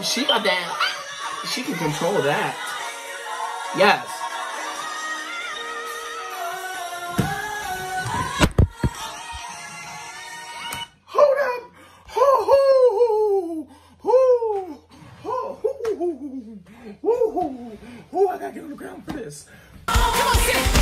she got that. She can control that. Yes. Hold up. Ho, ho, ho, ho, ho, ho, ho, ho. I gotta get on the ground for this. Come on, sit.